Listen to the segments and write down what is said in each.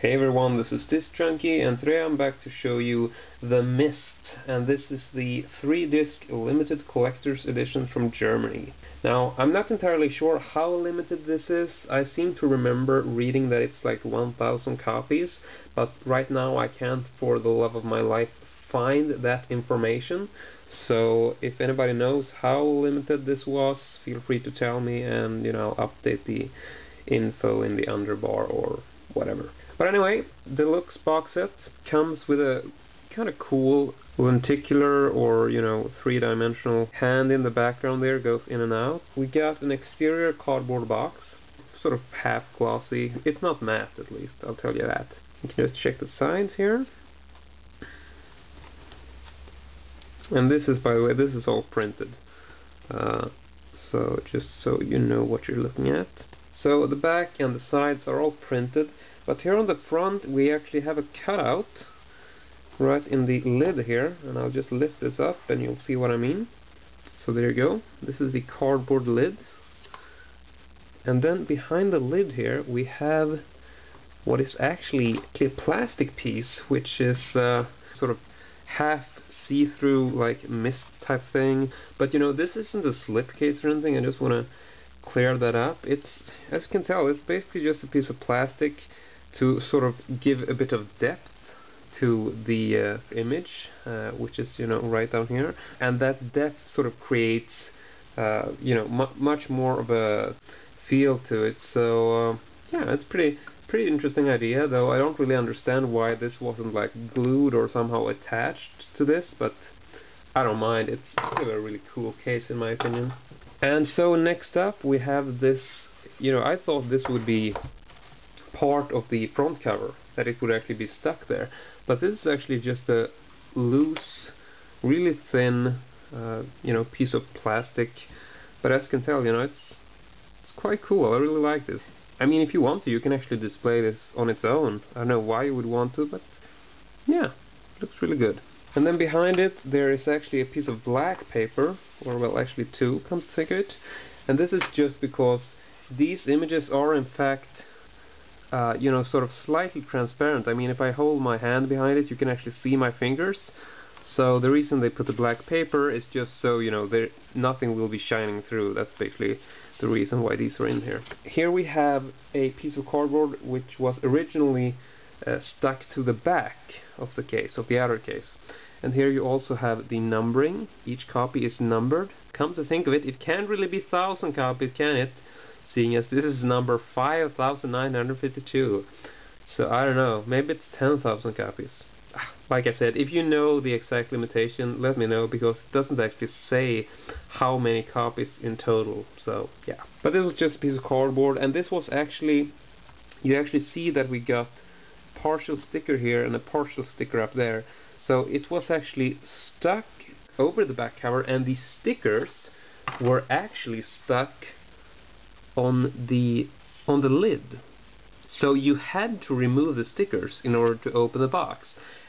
Hey everyone, this is Disc Junkie and today I'm back to show you The Mist and this is the 3-disc limited collector's edition from Germany. Now, I'm not entirely sure how limited this is. I seem to remember reading that it's like 1000 copies, but right now I can't for the love of my life find that information. So if anybody knows how limited this was, feel free to tell me and you know I'll update the info in the underbar or whatever. But anyway, the deluxe box set comes with a kind of cool lenticular or, you know, three-dimensional hand in the background there, goes in and out. We got an exterior cardboard box, sort of half glossy. It's not matte, at least, I'll tell you that. You can just check the sides here. And this is, by the way, this is all printed. Uh, so, just so you know what you're looking at. So, the back and the sides are all printed. But here on the front we actually have a cutout right in the lid here and I'll just lift this up and you'll see what I mean. So there you go. This is the cardboard lid. And then behind the lid here we have what is actually a plastic piece which is uh, sort of half see-through like mist type thing but you know this isn't a slipcase or anything I just want to clear that up it's as you can tell it's basically just a piece of plastic to sort of give a bit of depth to the uh, image, uh, which is you know right down here, and that depth sort of creates uh, you know mu much more of a feel to it. So uh, yeah, it's pretty pretty interesting idea, though I don't really understand why this wasn't like glued or somehow attached to this, but I don't mind. It's a really cool case in my opinion. And so next up we have this. You know, I thought this would be part of the front cover that it would actually be stuck there. But this is actually just a loose really thin uh, you know piece of plastic. But as you can tell you know it's it's quite cool. I really like this. I mean if you want to you can actually display this on its own. I don't know why you would want to but yeah looks really good. And then behind it there is actually a piece of black paper or well actually two come to of it. And this is just because these images are in fact uh, you know, sort of slightly transparent. I mean, if I hold my hand behind it, you can actually see my fingers. So the reason they put the black paper is just so, you know, there nothing will be shining through. That's basically the reason why these are in here. Here we have a piece of cardboard which was originally uh, stuck to the back of the case, of the outer case. And here you also have the numbering. Each copy is numbered. Come to think of it, it can't really be thousand copies, can it? Seeing as this is number 5952. So I don't know, maybe it's 10,000 copies. Ah, like I said, if you know the exact limitation, let me know because it doesn't actually say how many copies in total. So yeah, but this was just a piece of cardboard, and this was actually you actually see that we got partial sticker here and a partial sticker up there. So it was actually stuck over the back cover, and the stickers were actually stuck on the on the lid. So you had to remove the stickers in order to open the box.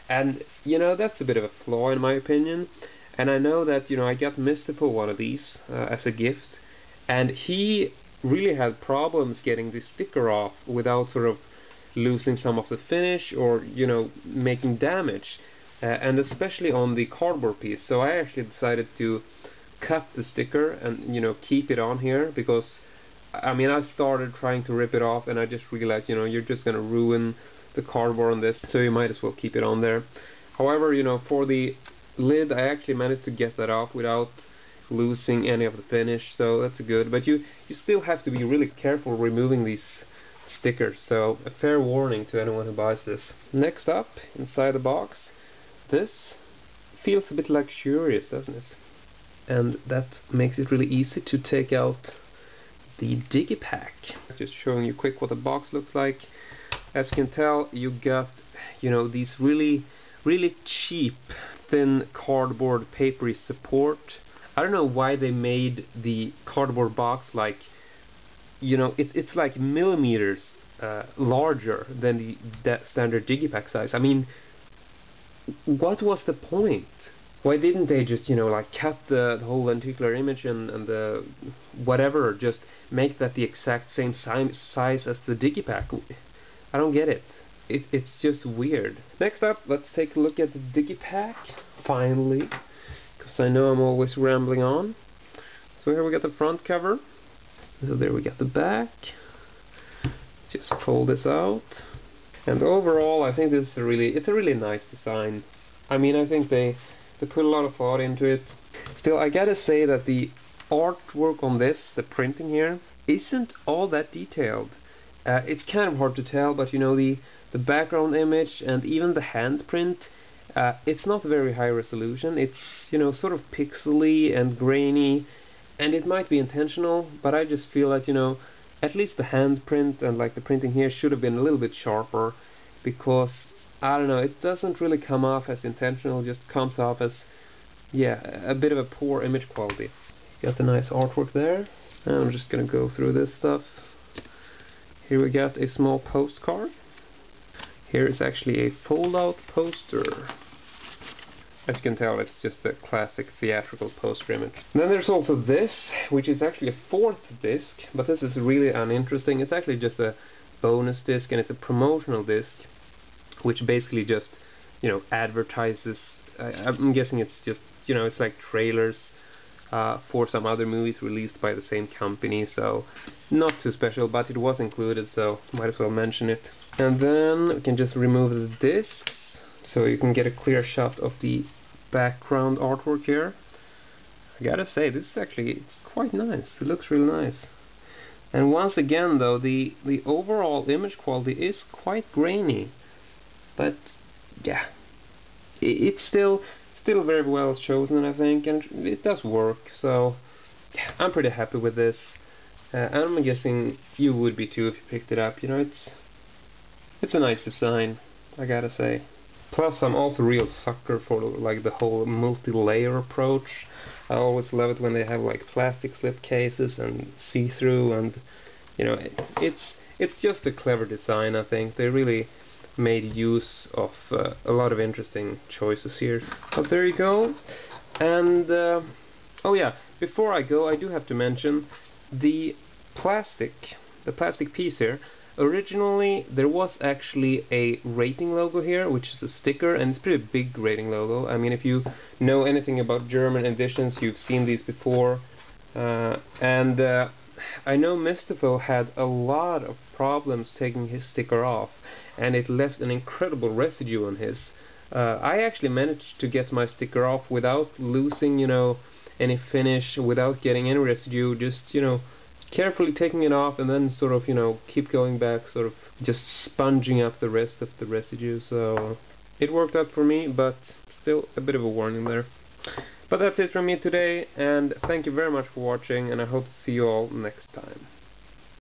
And you know that's a bit of a flaw in my opinion. And I know that you know I got Mr. for one of these uh, as a gift, and he really had problems getting the sticker off without sort of losing some of the finish or you know making damage. Uh, and especially on the cardboard piece. So I actually decided to cut the sticker and you know keep it on here because I mean, I started trying to rip it off, and I just realized, you know, you're just gonna ruin the cardboard on this, so you might as well keep it on there. However, you know, for the lid, I actually managed to get that off without losing any of the finish, so that's good. But you, you still have to be really careful removing these stickers, so a fair warning to anyone who buys this. Next up, inside the box, this feels a bit luxurious, doesn't it? And that makes it really easy to take out the Digipack. Just showing you quick what the box looks like. As you can tell, you got, you know, these really, really cheap thin cardboard papery support. I don't know why they made the cardboard box like, you know, it's it's like millimeters uh, larger than the standard Digipack size. I mean, what was the point? Why didn't they just you know like cut the, the whole lenticular image and, and the whatever just make that the exact same si size as the digipack I don't get it it, it's just weird. Next up, let's take a look at the Digipack, finally, because I know I'm always rambling on. So here we got the front cover. So there we got the back. Just pull this out. And overall, I think this is a really, it's a really nice design. I mean, I think they, they put a lot of thought into it. Still, I gotta say that the artwork on this, the printing here, isn't all that detailed. Uh, it's kind of hard to tell, but you know, the, the background image and even the handprint, uh, it's not very high resolution. It's, you know, sort of pixely and grainy, and it might be intentional, but I just feel that, you know, at least the handprint and like the printing here should have been a little bit sharper, because, I don't know, it doesn't really come off as intentional, just comes off as, yeah, a bit of a poor image quality. Got the nice artwork there. And I'm just gonna go through this stuff. Here we got a small postcard. Here is actually a fold-out poster. As you can tell, it's just a classic theatrical poster image. And then there's also this, which is actually a fourth disc, but this is really uninteresting. It's actually just a bonus disc, and it's a promotional disc, which basically just, you know, advertises. I, I'm guessing it's just, you know, it's like trailers uh, for some other movies released by the same company, so not too special, but it was included, so might as well mention it. And then we can just remove the discs, so you can get a clear shot of the background artwork here. I gotta say, this is actually it's quite nice. It looks really nice. And once again, though, the the overall image quality is quite grainy, but yeah, it, it's still still very well chosen, I think, and it does work. So yeah, I'm pretty happy with this. Uh, I'm guessing you would be too if you picked it up. You know, it's it's a nice design, I gotta say. Plus, I'm also a real sucker for like the whole multi-layer approach. I always love it when they have like plastic slip cases and see-through, and you know, it, it's it's just a clever design. I think they really made use of uh, a lot of interesting choices here. But there you go. And, uh, oh yeah, before I go, I do have to mention the plastic, the plastic piece here. Originally, there was actually a rating logo here, which is a sticker, and it's pretty big rating logo. I mean, if you know anything about German editions, you've seen these before. Uh, and uh, I know Mistafel had a lot of problems taking his sticker off and it left an incredible residue on his. Uh, I actually managed to get my sticker off without losing, you know, any finish, without getting any residue, just, you know, carefully taking it off and then sort of, you know, keep going back, sort of just sponging up the rest of the residue, so it worked out for me, but still a bit of a warning there. But that's it from me today, and thank you very much for watching, and I hope to see you all next time.